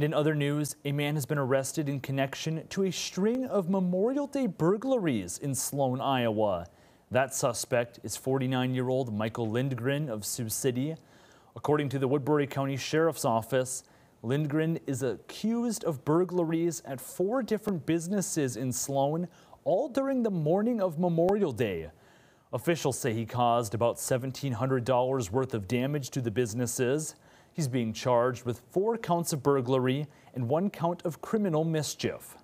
And in other news, a man has been arrested in connection to a string of Memorial Day burglaries in Sloan, Iowa. That suspect is 49-year-old Michael Lindgren of Sioux City. According to the Woodbury County Sheriff's Office, Lindgren is accused of burglaries at four different businesses in Sloan, all during the morning of Memorial Day. Officials say he caused about $1,700 worth of damage to the businesses. He's being charged with four counts of burglary and one count of criminal mischief.